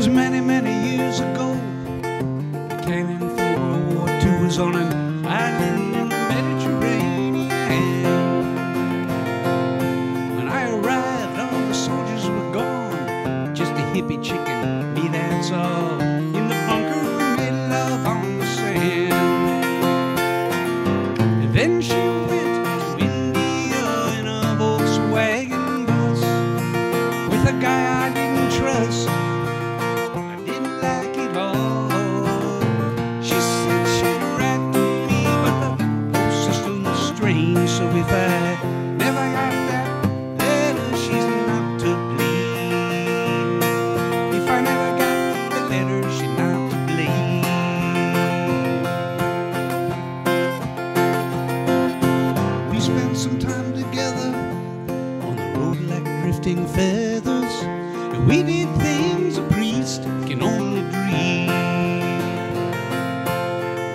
was many, many years ago. I came in from World War II, was on an island in the Mediterranean. When I arrived, all the soldiers were gone, just a hippie chicken never got that letter, she's not to blame. If I never got the letter, she's not to blame. We spent some time together on the road like drifting feathers, we did things a priest can only dream.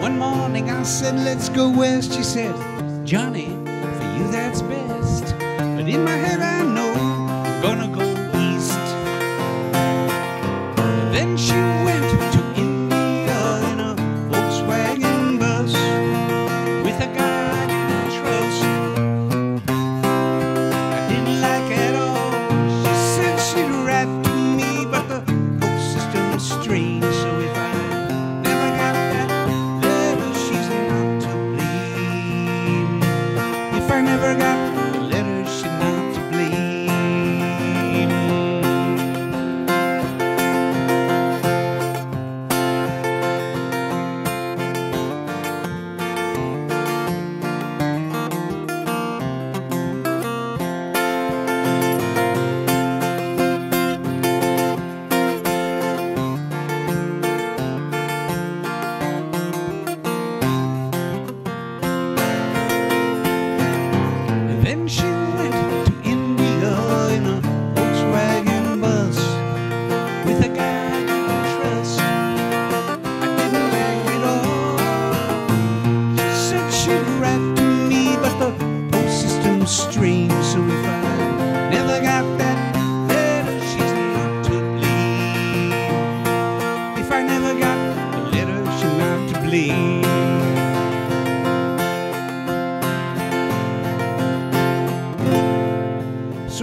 One morning I said, Let's go west, she said, Johnny you that's best. But in my head I know, I'm gonna I never got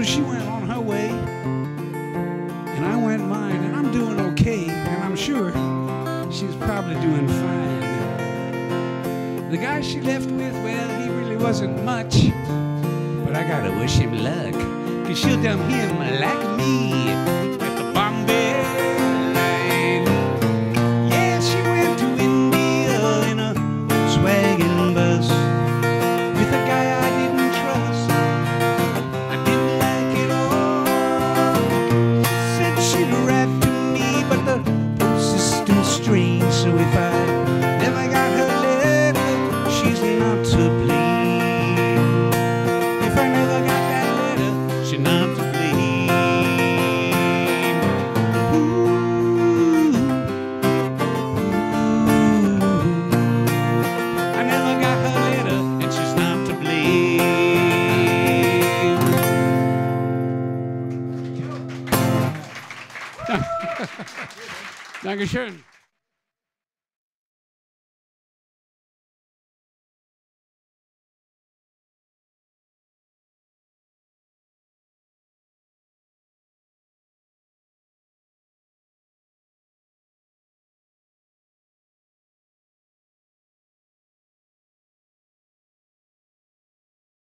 So she went on her way, and I went mine, and I'm doing okay, and I'm sure she's probably doing fine. The guy she left with, well, he really wasn't much, but I gotta wish him luck, cause she'll dump him like me. Dankeschön.